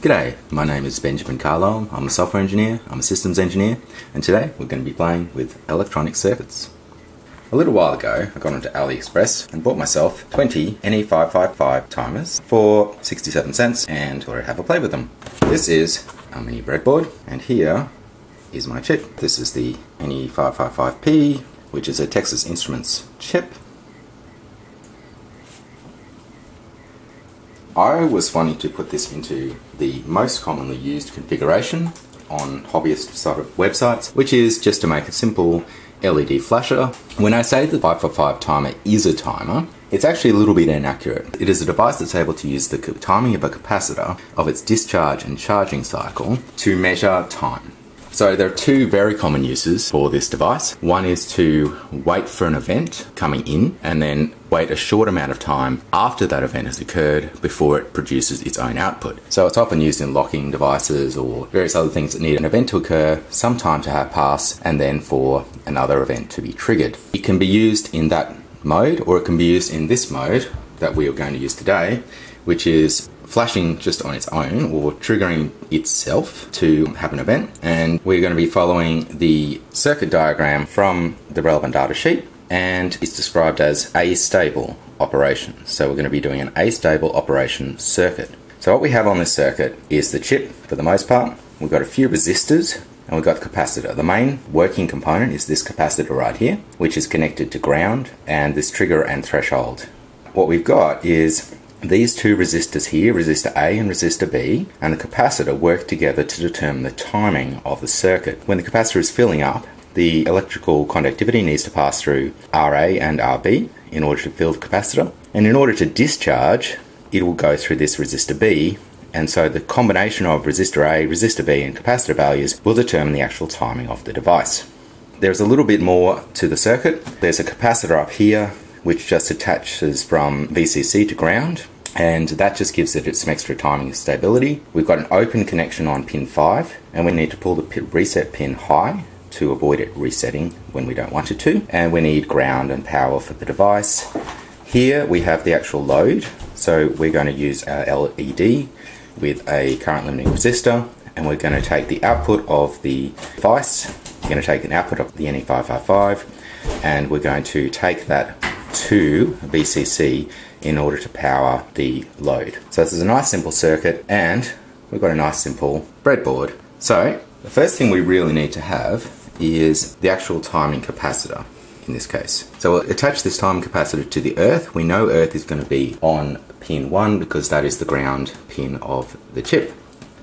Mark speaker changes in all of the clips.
Speaker 1: G'day, my name is Benjamin Carlyle. I'm a software engineer, I'm a systems engineer, and today we're going to be playing with electronic circuits. A little while ago, I got onto AliExpress and bought myself 20 NE555 timers for 67 cents and thought I'd have a play with them. This is a mini breadboard, and here is my chip. This is the NE555P, which is a Texas Instruments chip I was wanting to put this into the most commonly used configuration on hobbyist sort of websites, which is just to make a simple LED flasher. When I say the 555 timer is a timer, it's actually a little bit inaccurate. It is a device that's able to use the timing of a capacitor of its discharge and charging cycle to measure time. So there are two very common uses for this device. One is to wait for an event coming in and then wait a short amount of time after that event has occurred before it produces its own output. So it's often used in locking devices or various other things that need an event to occur, some time to have pass, and then for another event to be triggered. It can be used in that mode or it can be used in this mode that we are going to use today, which is flashing just on its own or triggering itself to have an event. And we're going to be following the circuit diagram from the relevant data sheet and it's described as astable operation. So we're going to be doing an astable operation circuit. So what we have on this circuit is the chip for the most part. We've got a few resistors and we've got the capacitor. The main working component is this capacitor right here, which is connected to ground and this trigger and threshold. What we've got is these two resistors here, resistor A and resistor B, and the capacitor work together to determine the timing of the circuit. When the capacitor is filling up, the electrical conductivity needs to pass through RA and RB in order to fill the capacitor. And in order to discharge, it will go through this resistor B. And so the combination of resistor A, resistor B, and capacitor values will determine the actual timing of the device. There's a little bit more to the circuit. There's a capacitor up here which just attaches from VCC to ground and that just gives it some extra timing stability. We've got an open connection on pin 5 and we need to pull the reset pin high to avoid it resetting when we don't want it to and we need ground and power for the device. Here we have the actual load so we're going to use our LED with a current limiting resistor and we're going to take the output of the device, we're going to take an output of the NE555 and we're going to take that to VCC in order to power the load. So this is a nice simple circuit and we've got a nice simple breadboard. So the first thing we really need to have is the actual timing capacitor in this case. So we'll attach this timing capacitor to the earth. We know earth is going to be on pin 1 because that is the ground pin of the chip.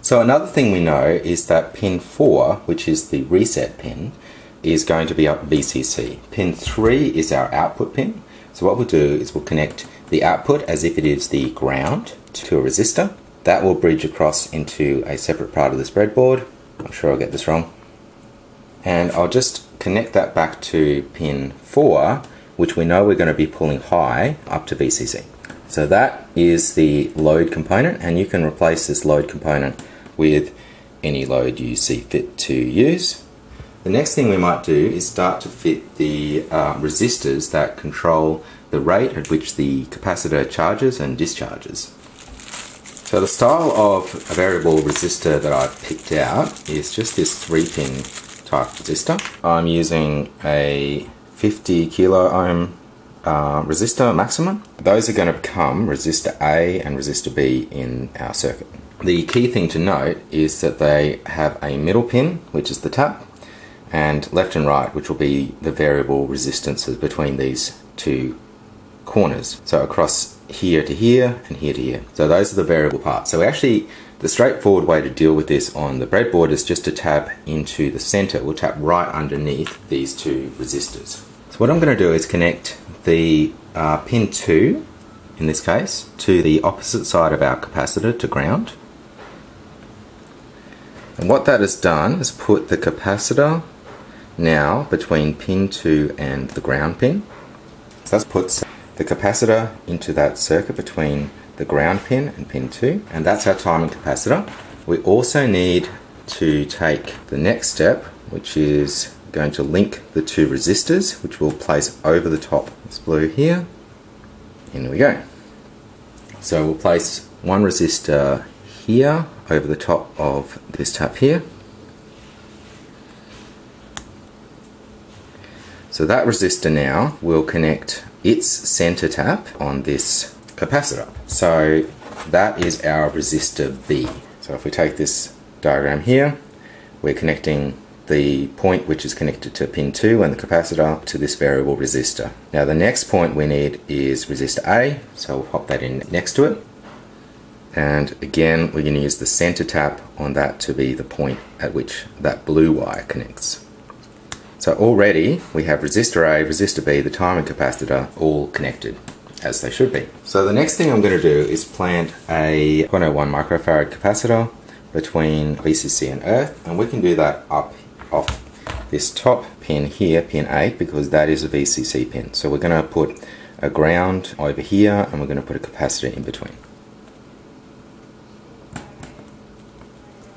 Speaker 1: So another thing we know is that pin 4, which is the reset pin, is going to be up VCC. Pin 3 is our output pin. So what we'll do is we'll connect the output as if it is the ground to a resistor. That will bridge across into a separate part of this breadboard. I'm sure I'll get this wrong. And I'll just connect that back to pin 4, which we know we're going to be pulling high up to VCC. So that is the load component, and you can replace this load component with any load you see fit to use. The next thing we might do is start to fit the uh, resistors that control the rate at which the capacitor charges and discharges. So the style of a variable resistor that I've picked out is just this 3 pin type resistor. I'm using a 50 kilo ohm uh, resistor maximum. Those are going to become resistor A and resistor B in our circuit. The key thing to note is that they have a middle pin, which is the tap, and left and right, which will be the variable resistances between these two corners. So across here to here and here to here. So those are the variable parts. So actually, the straightforward way to deal with this on the breadboard is just to tap into the center. We'll tap right underneath these two resistors. So what I'm going to do is connect the uh, pin 2, in this case, to the opposite side of our capacitor to ground. And what that has done is put the capacitor now between pin 2 and the ground pin. So that puts the capacitor into that circuit between the ground pin and pin 2 and that's our timing capacitor. We also need to take the next step which is going to link the two resistors which we'll place over the top. This blue here. In we go. So we'll place one resistor here over the top of this tap here. So that resistor now will connect its center tap on this capacitor. So that is our resistor B. So if we take this diagram here, we're connecting the point which is connected to pin 2 and the capacitor to this variable resistor. Now the next point we need is resistor A, so we'll pop that in next to it. And again, we're going to use the center tap on that to be the point at which that blue wire connects. So already we have resistor A, resistor B, the timing capacitor all connected as they should be. So the next thing I'm going to do is plant a 0.01 microfarad capacitor between VCC and earth and we can do that up off this top pin here, pin 8, because that is a VCC pin. So we're going to put a ground over here and we're going to put a capacitor in between.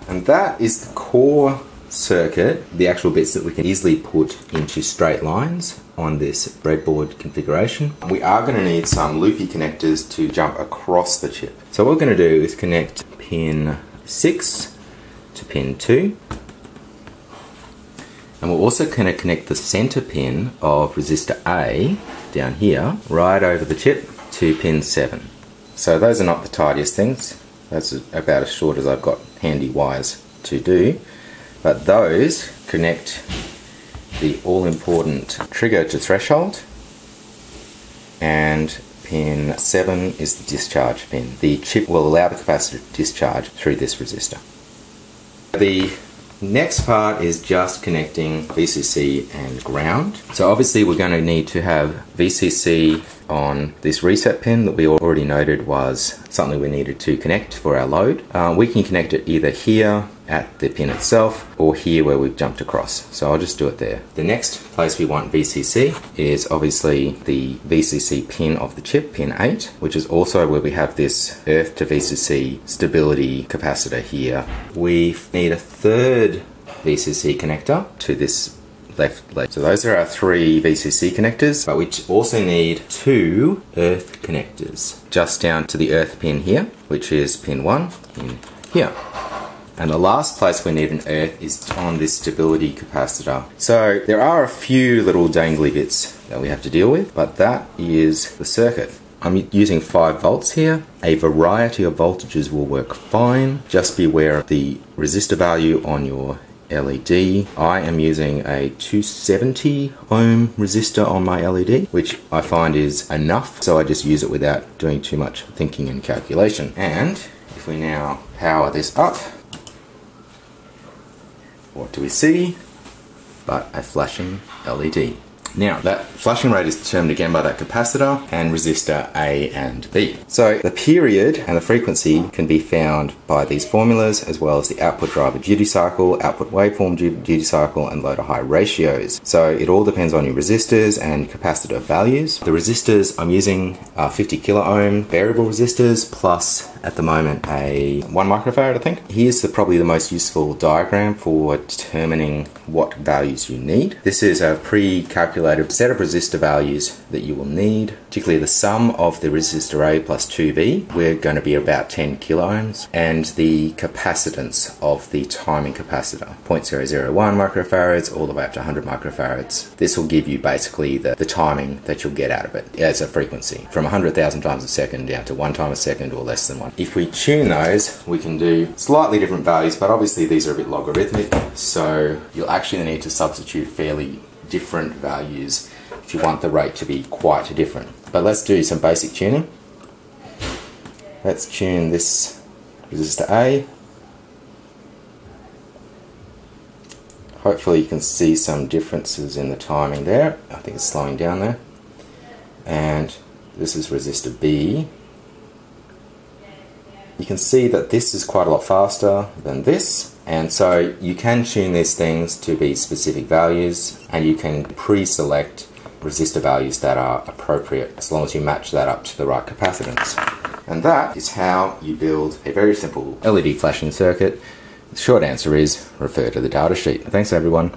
Speaker 1: And that is the core circuit, the actual bits that we can easily put into straight lines on this breadboard configuration. We are going to need some loopy connectors to jump across the chip. So what we're going to do is connect pin 6 to pin 2 and we're also going to connect the center pin of resistor A down here right over the chip to pin 7. So those are not the tidiest things. That's about as short as I've got handy wires to do. But those connect the all-important trigger to threshold and pin 7 is the discharge pin. The chip will allow the capacitor to discharge through this resistor. The Next part is just connecting VCC and ground. So obviously we're going to need to have VCC on this reset pin that we already noted was something we needed to connect for our load. Uh, we can connect it either here at the pin itself or here where we've jumped across. So I'll just do it there. The next place we want VCC is obviously the VCC pin of the chip, pin 8, which is also where we have this earth to VCC stability capacitor here. We need a third VCC connector to this left. So those are our three VCC connectors, but we also need two earth connectors just down to the earth pin here, which is pin 1 in here. And the last place we need an earth is on this stability capacitor. So there are a few little dangly bits that we have to deal with, but that is the circuit. I'm using 5 volts here. A variety of voltages will work fine. Just be aware of the resistor value on your LED. I am using a 270 ohm resistor on my LED, which I find is enough, so I just use it without doing too much thinking and calculation. And if we now power this up, what do we see? But a flashing LED. Now, that flashing rate is determined again by that capacitor and resistor A and B. So the period and the frequency can be found by these formulas as well as the output driver duty cycle, output waveform duty cycle, and low to high ratios. So it all depends on your resistors and capacitor values. The resistors I'm using are 50 kilo ohm variable resistors plus at the moment a 1 microfarad I think. Here's the, probably the most useful diagram for determining what values you need. This is a pre-calculated set of resistor values that you will need, particularly the sum of the resistor A plus 2B. We're going to be about 10 kilo ohms and the capacitance of the timing capacitor 0.001 microfarads all the way up to 100 microfarads. This will give you basically the, the timing that you'll get out of it as a frequency from 100,000 times a second down to one time a second or less than one. If we tune those, we can do slightly different values, but obviously these are a bit logarithmic, so you'll actually need to substitute fairly different values if you want the rate to be quite different. But let's do some basic tuning. Let's tune this resistor A. Hopefully you can see some differences in the timing there. I think it's slowing down there. And this is resistor B you can see that this is quite a lot faster than this and so you can tune these things to be specific values and you can pre-select resistor values that are appropriate as long as you match that up to the right capacitance. And that is how you build a very simple LED flashing circuit. The short answer is refer to the data sheet. Thanks everyone.